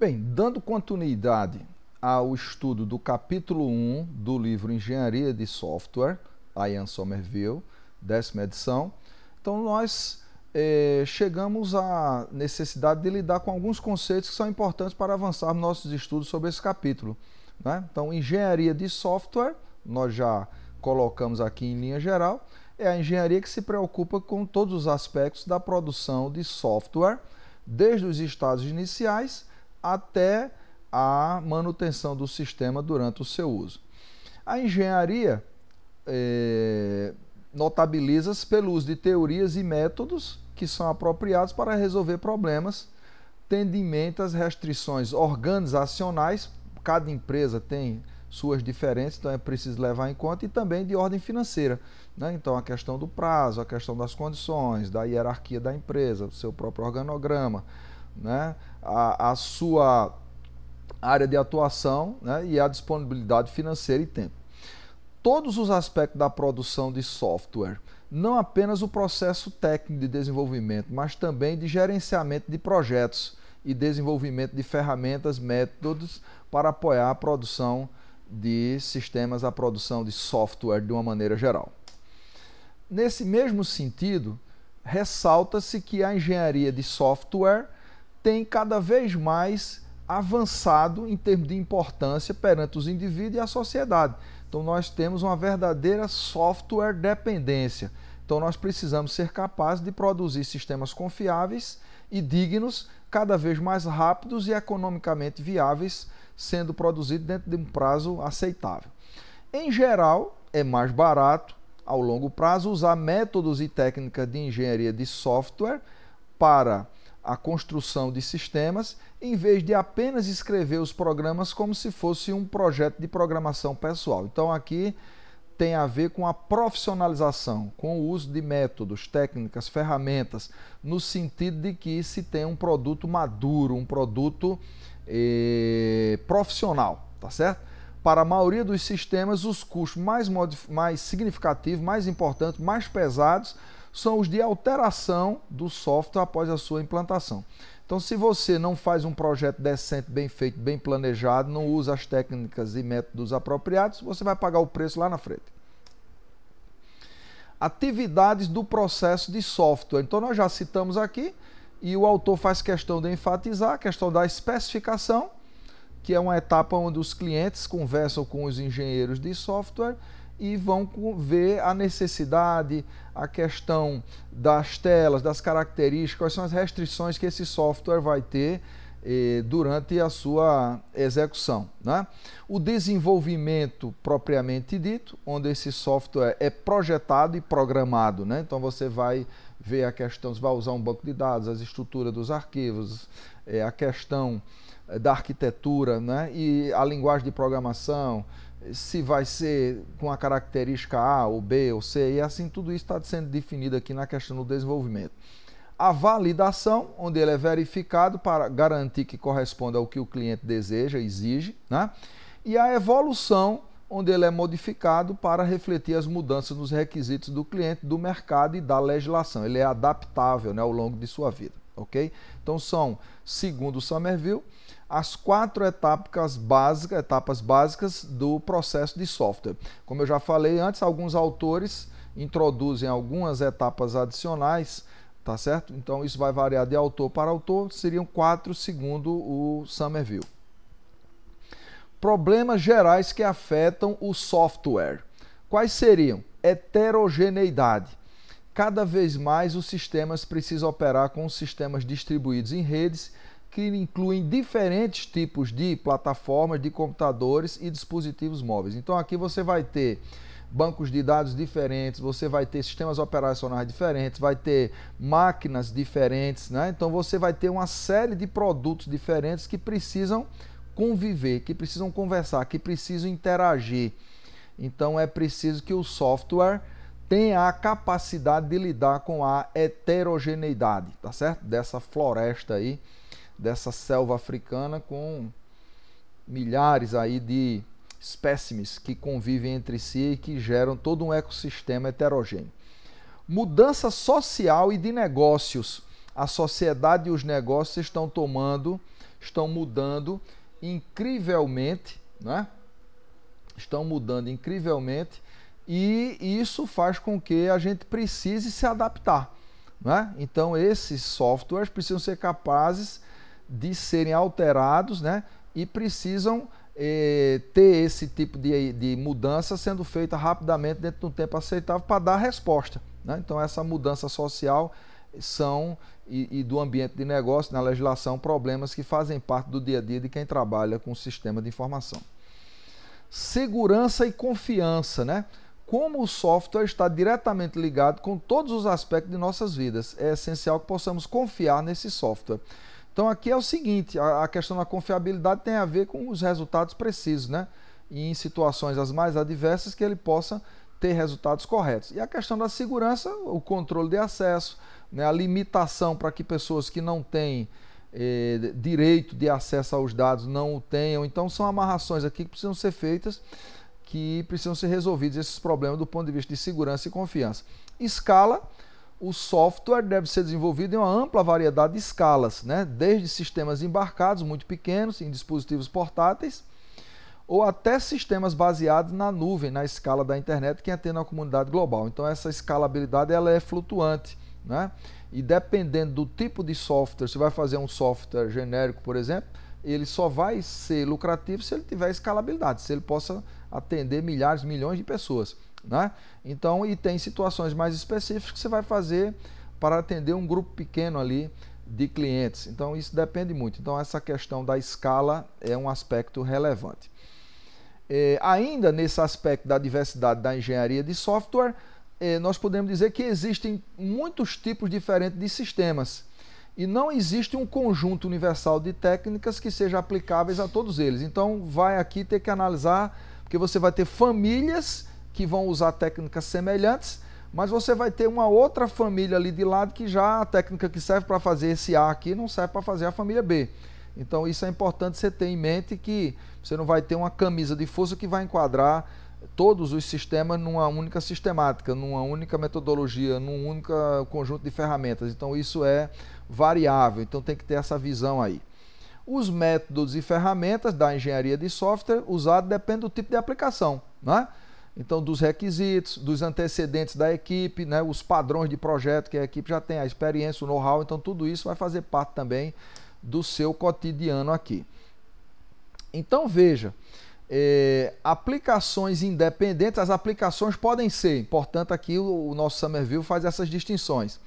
Bem, dando continuidade ao estudo do capítulo 1 do livro Engenharia de Software, Ian Somerville, décima edição, então nós eh, chegamos à necessidade de lidar com alguns conceitos que são importantes para avançarmos nossos estudos sobre esse capítulo. Né? Então, engenharia de software, nós já colocamos aqui em linha geral, é a engenharia que se preocupa com todos os aspectos da produção de software, desde os estados iniciais até a manutenção do sistema durante o seu uso. A engenharia é, notabiliza-se pelo uso de teorias e métodos que são apropriados para resolver problemas, tendo em mente as restrições organizacionais. Cada empresa tem suas diferenças, então é preciso levar em conta, e também de ordem financeira. Né? Então, a questão do prazo, a questão das condições, da hierarquia da empresa, o seu próprio organograma, né? A, a sua área de atuação né? e a disponibilidade financeira e tempo. Todos os aspectos da produção de software, não apenas o processo técnico de desenvolvimento, mas também de gerenciamento de projetos e desenvolvimento de ferramentas, métodos para apoiar a produção de sistemas, a produção de software de uma maneira geral. Nesse mesmo sentido, ressalta-se que a engenharia de software tem cada vez mais avançado em termos de importância perante os indivíduos e a sociedade. Então, nós temos uma verdadeira software dependência. Então, nós precisamos ser capazes de produzir sistemas confiáveis e dignos, cada vez mais rápidos e economicamente viáveis, sendo produzidos dentro de um prazo aceitável. Em geral, é mais barato, ao longo prazo, usar métodos e técnicas de engenharia de software para a construção de sistemas, em vez de apenas escrever os programas como se fosse um projeto de programação pessoal. Então aqui tem a ver com a profissionalização, com o uso de métodos, técnicas, ferramentas, no sentido de que se tem um produto maduro, um produto eh, profissional, tá certo? Para a maioria dos sistemas, os custos mais, mais significativos, mais importantes, mais pesados são os de alteração do software após a sua implantação. Então, se você não faz um projeto decente, bem feito, bem planejado, não usa as técnicas e métodos apropriados, você vai pagar o preço lá na frente. Atividades do processo de software. Então, nós já citamos aqui, e o autor faz questão de enfatizar a questão da especificação, que é uma etapa onde os clientes conversam com os engenheiros de software e vão ver a necessidade, a questão das telas, das características, quais são as restrições que esse software vai ter eh, durante a sua execução. Né? O desenvolvimento propriamente dito, onde esse software é projetado e programado. Né? Então você vai ver a questão, você vai usar um banco de dados, as estruturas dos arquivos, eh, a questão eh, da arquitetura né? e a linguagem de programação, se vai ser com a característica A ou B ou C, e assim tudo isso está sendo definido aqui na questão do desenvolvimento. A validação, onde ele é verificado para garantir que corresponde ao que o cliente deseja, exige, né? e a evolução, onde ele é modificado para refletir as mudanças nos requisitos do cliente, do mercado e da legislação. Ele é adaptável né, ao longo de sua vida. ok? Então são, segundo Somerville, as quatro etapas básicas, etapas básicas do processo de software. Como eu já falei antes, alguns autores introduzem algumas etapas adicionais, tá certo? Então isso vai variar de autor para autor, seriam quatro segundo o Somerville. Problemas gerais que afetam o software. Quais seriam? Heterogeneidade. Cada vez mais os sistemas precisam operar com sistemas distribuídos em redes que incluem diferentes tipos de plataformas, de computadores e dispositivos móveis. Então aqui você vai ter bancos de dados diferentes, você vai ter sistemas operacionais diferentes, vai ter máquinas diferentes, né? Então você vai ter uma série de produtos diferentes que precisam conviver, que precisam conversar, que precisam interagir. Então é preciso que o software tenha a capacidade de lidar com a heterogeneidade, tá certo? Dessa floresta aí dessa selva africana com milhares aí de espécimes que convivem entre si e que geram todo um ecossistema heterogêneo. Mudança social e de negócios. A sociedade e os negócios estão tomando estão mudando incrivelmente, né? Estão mudando incrivelmente e isso faz com que a gente precise se adaptar. Né? Então, esses softwares precisam ser capazes de serem alterados né? e precisam eh, ter esse tipo de, de mudança sendo feita rapidamente dentro de um tempo aceitável para dar resposta. Né? Então, essa mudança social são e, e, do ambiente de negócio, na legislação, problemas que fazem parte do dia a dia de quem trabalha com o sistema de informação. Segurança e confiança, né? Como o software está diretamente ligado com todos os aspectos de nossas vidas, é essencial que possamos confiar nesse software. Então aqui é o seguinte, a, a questão da confiabilidade tem a ver com os resultados precisos, né? E em situações as mais adversas que ele possa ter resultados corretos. E a questão da segurança, o controle de acesso, né, a limitação para que pessoas que não têm eh, direito de acesso aos dados não o tenham. Então são amarrações aqui que precisam ser feitas, que precisam ser resolvidos esses problemas do ponto de vista de segurança e confiança. Escala, o software deve ser desenvolvido em uma ampla variedade de escalas, né? desde sistemas embarcados muito pequenos em dispositivos portáteis, ou até sistemas baseados na nuvem, na escala da internet, que atende a comunidade global. Então essa escalabilidade ela é flutuante, né? E dependendo do tipo de software, se vai fazer um software genérico, por exemplo, ele só vai ser lucrativo se ele tiver escalabilidade, se ele possa atender milhares, milhões de pessoas, né? Então, e tem situações mais específicas que você vai fazer para atender um grupo pequeno ali de clientes. Então, isso depende muito. Então, essa questão da escala é um aspecto relevante. É, ainda nesse aspecto da diversidade da engenharia de software, é, nós podemos dizer que existem muitos tipos diferentes de sistemas e não existe um conjunto universal de técnicas que seja aplicáveis a todos eles. Então, vai aqui ter que analisar, porque você vai ter famílias que vão usar técnicas semelhantes, mas você vai ter uma outra família ali de lado que já a técnica que serve para fazer esse A aqui não serve para fazer a família B. Então isso é importante você ter em mente que você não vai ter uma camisa de força que vai enquadrar todos os sistemas numa única sistemática, numa única metodologia, num único conjunto de ferramentas. Então isso é variável, então tem que ter essa visão aí. Os métodos e ferramentas da engenharia de software usados dependem do tipo de aplicação, né? Então, dos requisitos, dos antecedentes da equipe, né? os padrões de projeto que a equipe já tem, a experiência, o know-how, então tudo isso vai fazer parte também do seu cotidiano aqui. Então veja, é, aplicações independentes, as aplicações podem ser, portanto aqui o, o nosso Somerville faz essas distinções.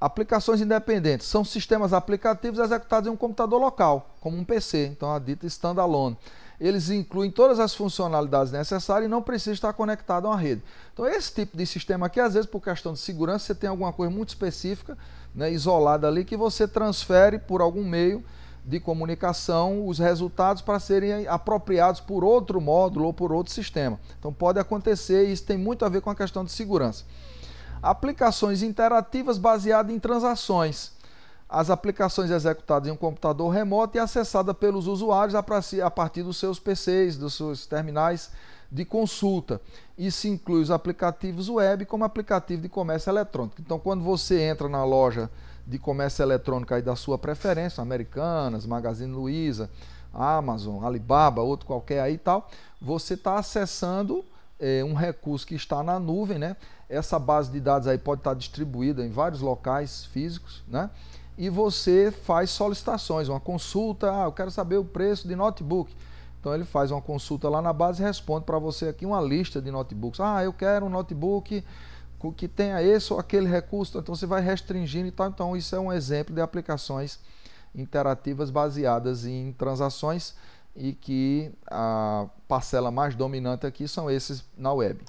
Aplicações independentes são sistemas aplicativos executados em um computador local, como um PC, então a dita standalone. Eles incluem todas as funcionalidades necessárias e não precisa estar conectado a uma rede. Então esse tipo de sistema aqui, às vezes por questão de segurança, você tem alguma coisa muito específica, né, isolada ali, que você transfere por algum meio de comunicação os resultados para serem apropriados por outro módulo ou por outro sistema. Então pode acontecer e isso tem muito a ver com a questão de segurança. Aplicações interativas baseadas em transações. As aplicações executadas em um computador remoto e acessadas pelos usuários a partir dos seus PCs, dos seus terminais de consulta. Isso inclui os aplicativos web como aplicativo de comércio eletrônico. Então, quando você entra na loja de comércio eletrônico aí da sua preferência, Americanas, Magazine Luiza, Amazon, Alibaba, outro qualquer aí e tal, você está acessando é, um recurso que está na nuvem, né? Essa base de dados aí pode estar distribuída em vários locais físicos, né? E você faz solicitações, uma consulta, ah, eu quero saber o preço de notebook. Então ele faz uma consulta lá na base e responde para você aqui uma lista de notebooks. Ah, eu quero um notebook que tenha esse ou aquele recurso, então você vai restringindo e tal. Então, isso é um exemplo de aplicações interativas baseadas em transações e que a parcela mais dominante aqui são esses na web.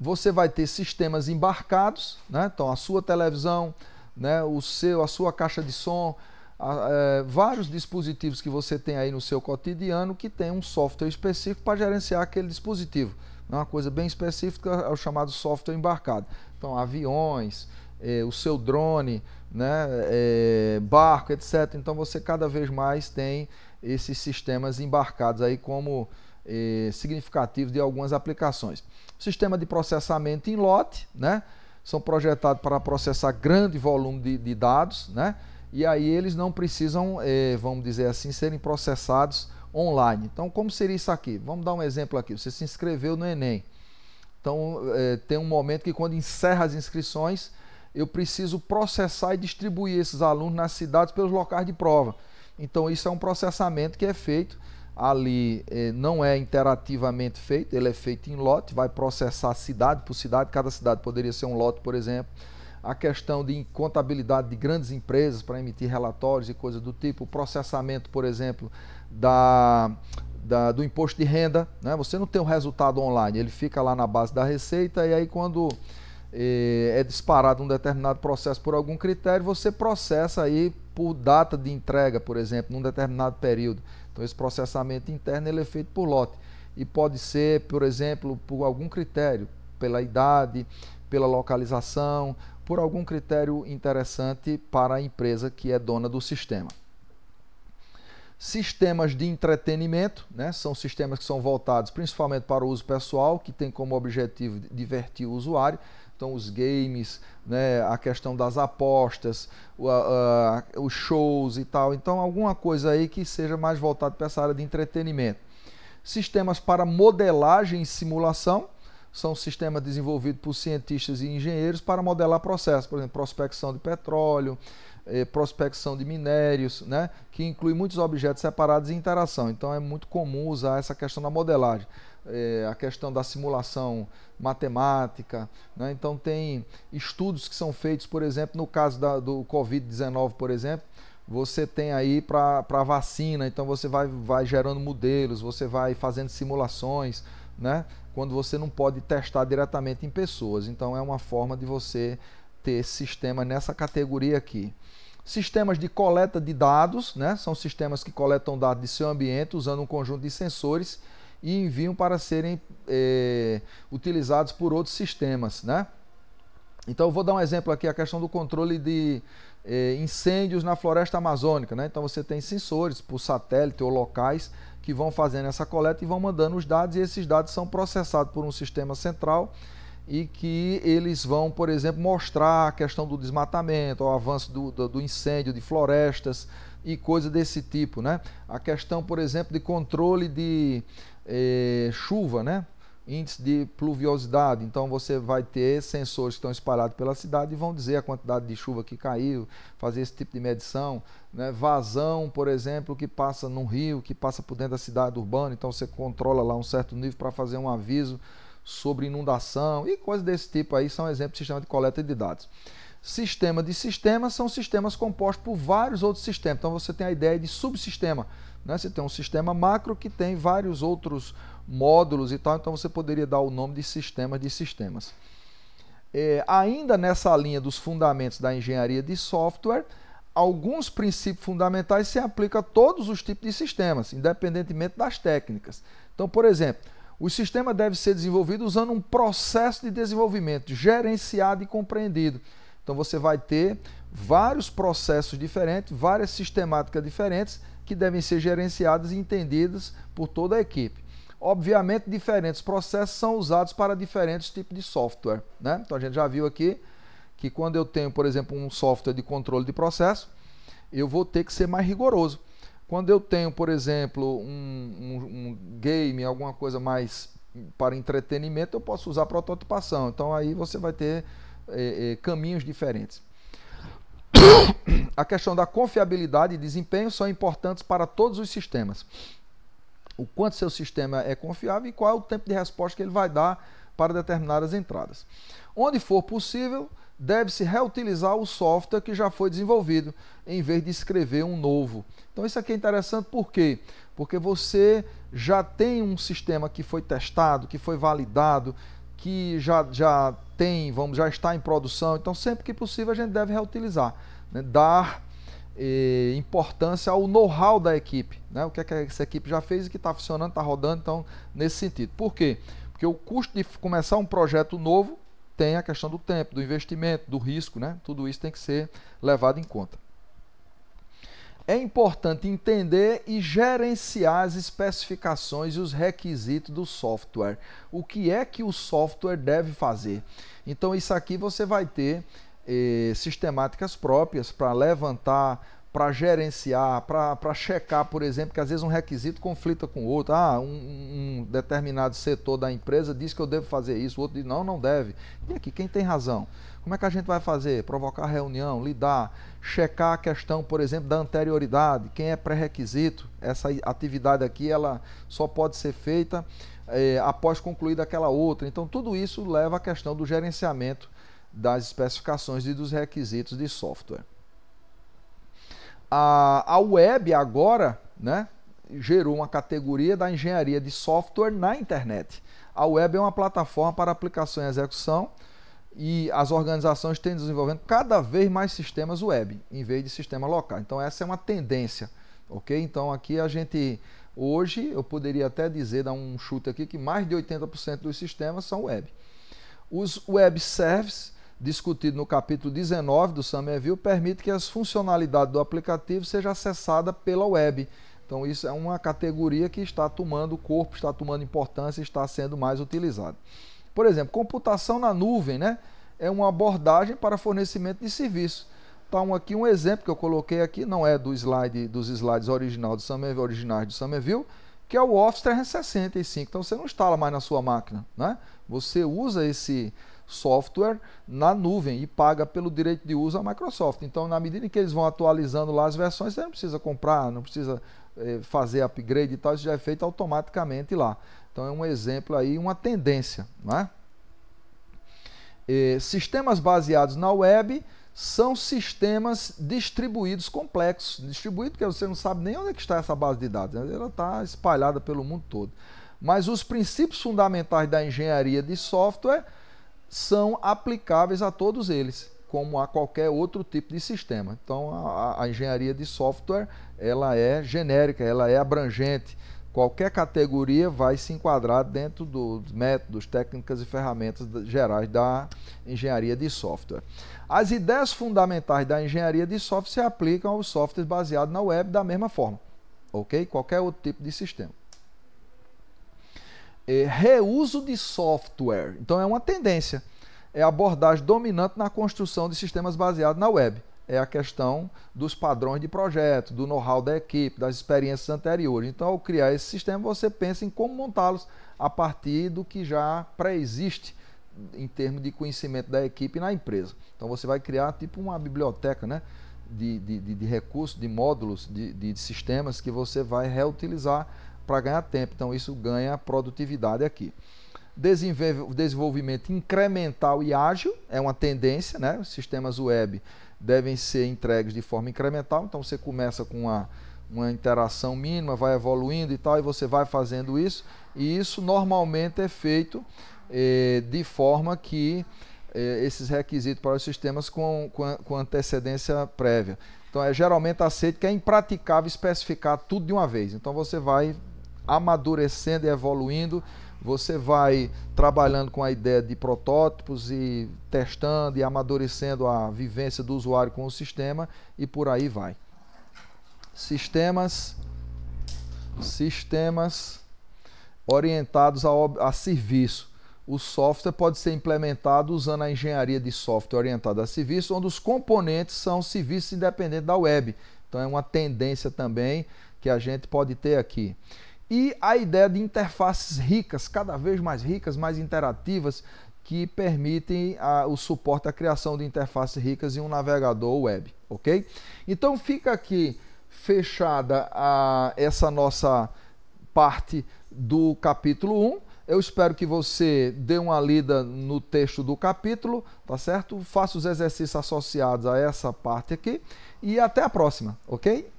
Você vai ter sistemas embarcados, né? então a sua televisão, né? o seu, a sua caixa de som, a, é, vários dispositivos que você tem aí no seu cotidiano que tem um software específico para gerenciar aquele dispositivo. É uma coisa bem específica, é o chamado software embarcado. Então, aviões, é, o seu drone, né, é, barco, etc. Então, você cada vez mais tem esses sistemas embarcados aí como é, significativos de algumas aplicações. Sistema de processamento em lote, né? São projetados para processar grande volume de, de dados, né? e aí eles não precisam, é, vamos dizer assim, serem processados online. Então, como seria isso aqui? Vamos dar um exemplo aqui. Você se inscreveu no Enem. Então, é, tem um momento que quando encerra as inscrições, eu preciso processar e distribuir esses alunos nas cidades pelos locais de prova. Então, isso é um processamento que é feito ali, é, não é interativamente feito, ele é feito em lote, vai processar cidade por cidade, cada cidade poderia ser um lote, por exemplo a questão de contabilidade de grandes empresas para emitir relatórios e coisas do tipo, o processamento, por exemplo, da, da, do imposto de renda. Né? Você não tem o resultado online, ele fica lá na base da receita e aí quando eh, é disparado um determinado processo por algum critério, você processa aí por data de entrega, por exemplo, num determinado período. Então esse processamento interno ele é feito por lote e pode ser, por exemplo, por algum critério, pela idade, pela localização, por algum critério interessante para a empresa que é dona do sistema. Sistemas de entretenimento, né, são sistemas que são voltados principalmente para o uso pessoal, que tem como objetivo divertir o usuário. Então, os games, né, a questão das apostas, o, a, os shows e tal. Então, alguma coisa aí que seja mais voltado para essa área de entretenimento. Sistemas para modelagem e simulação, são sistemas desenvolvidos por cientistas e engenheiros para modelar processos, por exemplo, prospecção de petróleo, eh, prospecção de minérios, né, que inclui muitos objetos separados e interação. Então é muito comum usar essa questão da modelagem. Eh, a questão da simulação matemática. Né? Então, tem estudos que são feitos, por exemplo, no caso da, do Covid-19, por exemplo, você tem aí para a vacina, então você vai, vai gerando modelos, você vai fazendo simulações, né? Quando você não pode testar diretamente em pessoas. Então é uma forma de você ter sistema nessa categoria aqui. Sistemas de coleta de dados, né? são sistemas que coletam dados de seu ambiente usando um conjunto de sensores e enviam para serem é, utilizados por outros sistemas. Né? Então eu vou dar um exemplo aqui, a questão do controle de é, incêndios na floresta amazônica. Né? Então você tem sensores por satélite ou locais que vão fazendo essa coleta e vão mandando os dados, e esses dados são processados por um sistema central e que eles vão, por exemplo, mostrar a questão do desmatamento, o avanço do, do, do incêndio de florestas e coisas desse tipo. Né? A questão, por exemplo, de controle de eh, chuva, né? Índice de pluviosidade. Então você vai ter sensores que estão espalhados pela cidade e vão dizer a quantidade de chuva que caiu, fazer esse tipo de medição. Né? Vazão, por exemplo, que passa num rio, que passa por dentro da cidade urbana, então você controla lá um certo nível para fazer um aviso sobre inundação e coisas desse tipo aí são exemplos de sistema de coleta de dados. Sistema de sistemas são sistemas compostos por vários outros sistemas. Então você tem a ideia de subsistema. Né? Você tem um sistema macro que tem vários outros módulos e tal, então você poderia dar o nome de sistema de sistemas. É, ainda nessa linha dos fundamentos da engenharia de software, alguns princípios fundamentais se aplicam a todos os tipos de sistemas, independentemente das técnicas. Então, por exemplo, o sistema deve ser desenvolvido usando um processo de desenvolvimento gerenciado e compreendido. Então, você vai ter vários processos diferentes, várias sistemáticas diferentes que devem ser gerenciadas e entendidas por toda a equipe. Obviamente, diferentes processos são usados para diferentes tipos de software. Né? Então, a gente já viu aqui que quando eu tenho, por exemplo, um software de controle de processo, eu vou ter que ser mais rigoroso. Quando eu tenho, por exemplo, um, um, um game, alguma coisa mais para entretenimento, eu posso usar prototipação. Então, aí você vai ter é, é, caminhos diferentes. A questão da confiabilidade e desempenho são importantes para todos os sistemas o quanto seu sistema é confiável e qual é o tempo de resposta que ele vai dar para determinadas entradas. Onde for possível, deve-se reutilizar o software que já foi desenvolvido, em vez de escrever um novo. Então isso aqui é interessante por quê? Porque você já tem um sistema que foi testado, que foi validado, que já, já tem, vamos, já está em produção. Então sempre que possível a gente deve reutilizar, né? dar importância ao know-how da equipe, né? o que, é que essa equipe já fez e que está funcionando, está rodando, então, nesse sentido. Por quê? Porque o custo de começar um projeto novo tem a questão do tempo, do investimento, do risco, né? tudo isso tem que ser levado em conta. É importante entender e gerenciar as especificações e os requisitos do software. O que é que o software deve fazer? Então, isso aqui você vai ter eh, sistemáticas próprias para levantar, para gerenciar, para checar, por exemplo, que às vezes um requisito conflita com outro. Ah, um, um, determinado setor da empresa diz que eu devo fazer isso, o outro diz não, não deve. E aqui, quem tem razão? Como é que a gente vai fazer? Provocar reunião, lidar, checar a questão, por exemplo, da anterioridade, quem é pré-requisito. Essa atividade aqui ela só pode ser feita é, após concluída aquela outra. Então, tudo isso leva à questão do gerenciamento das especificações e dos requisitos de software. A, a web agora né, gerou uma categoria da engenharia de software na internet. A web é uma plataforma para aplicação e execução e as organizações têm desenvolvendo cada vez mais sistemas web em vez de sistema local. Então essa é uma tendência, ok? Então aqui a gente hoje eu poderia até dizer dar um chute aqui que mais de 80% dos sistemas são web. Os web services discutido no capítulo 19 do Somerville permite que as funcionalidades do aplicativo sejam acessadas pela web. Então isso é uma categoria que está tomando corpo, está tomando importância, está sendo mais utilizada. Por exemplo, computação na nuvem, né? É uma abordagem para fornecimento de serviço. Então, aqui um exemplo que eu coloquei aqui, não é do slide, dos slides original do Somerville, originais do Somerville, que é o Office 365. Então, você não instala mais na sua máquina, né? Você usa esse software na nuvem e paga pelo direito de uso à Microsoft. Então, na medida em que eles vão atualizando lá as versões, você não precisa comprar, não precisa eh, fazer upgrade e tal, isso já é feito automaticamente lá. Então é um exemplo aí, uma tendência. Né? E, sistemas baseados na web são sistemas distribuídos complexos. Distribuído porque você não sabe nem onde é que está essa base de dados. Né? Ela está espalhada pelo mundo todo. Mas os princípios fundamentais da engenharia de software são aplicáveis a todos eles, como a qualquer outro tipo de sistema. Então a, a engenharia de software ela é genérica, ela é abrangente qualquer categoria vai se enquadrar dentro dos métodos, técnicas e ferramentas gerais da engenharia de software. As ideias fundamentais da engenharia de software se aplicam aos softwares baseados na web da mesma forma, ok? Qualquer outro tipo de sistema. É, reuso de software, então é uma tendência, é a abordagem dominante na construção de sistemas baseados na web é a questão dos padrões de projeto, do know-how da equipe, das experiências anteriores. Então, ao criar esse sistema, você pensa em como montá-los a partir do que já pré-existe em termos de conhecimento da equipe na empresa. Então, você vai criar tipo uma biblioteca né, de, de, de recursos, de módulos, de, de sistemas que você vai reutilizar para ganhar tempo. Então, isso ganha produtividade aqui desenvolvimento incremental e ágil é uma tendência, né? Os sistemas web devem ser entregues de forma incremental. Então você começa com uma, uma interação mínima, vai evoluindo e tal, e você vai fazendo isso. E isso normalmente é feito eh, de forma que eh, esses requisitos para os sistemas com, com, com, antecedência prévia. Então é geralmente aceito que é impraticável especificar tudo de uma vez. Então você vai amadurecendo e evoluindo você vai trabalhando com a ideia de protótipos e testando e amadurecendo a vivência do usuário com o sistema e por aí vai. Sistemas sistemas orientados a, a serviço. O software pode ser implementado usando a engenharia de software orientada a serviço, onde os componentes são serviços independentes da web. Então é uma tendência também que a gente pode ter aqui e a ideia de interfaces ricas, cada vez mais ricas, mais interativas, que permitem a, o suporte à criação de interfaces ricas em um navegador web, ok? Então fica aqui fechada a, essa nossa parte do capítulo 1. Eu espero que você dê uma lida no texto do capítulo, tá certo? Faça os exercícios associados a essa parte aqui e até a próxima, ok?